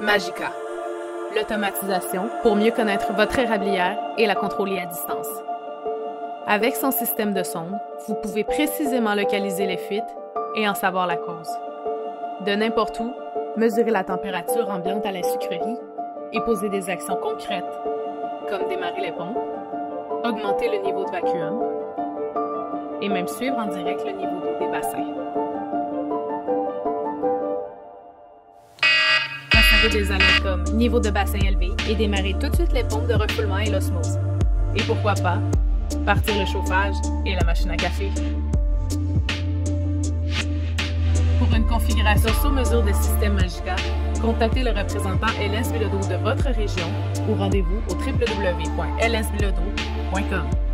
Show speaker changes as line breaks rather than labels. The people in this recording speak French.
Magica. L'automatisation pour mieux connaître votre érablière et la contrôler à distance. Avec son système de sonde, vous pouvez précisément localiser les fuites et en savoir la cause. De n'importe où, mesurer la température ambiante à la sucrerie et poser des actions concrètes, comme démarrer les pompes, augmenter le niveau de vacuum et même suivre en direct le niveau d'eau des bassins. Des alertes comme niveau de bassin élevé et démarrer tout de suite les pompes de refoulement et l'osmose. Et pourquoi pas, partir le chauffage et la machine à café. Pour une configuration sur mesure de système Magica, contactez le représentant LS de votre région ou rendez-vous au www.lsbilodeau.com.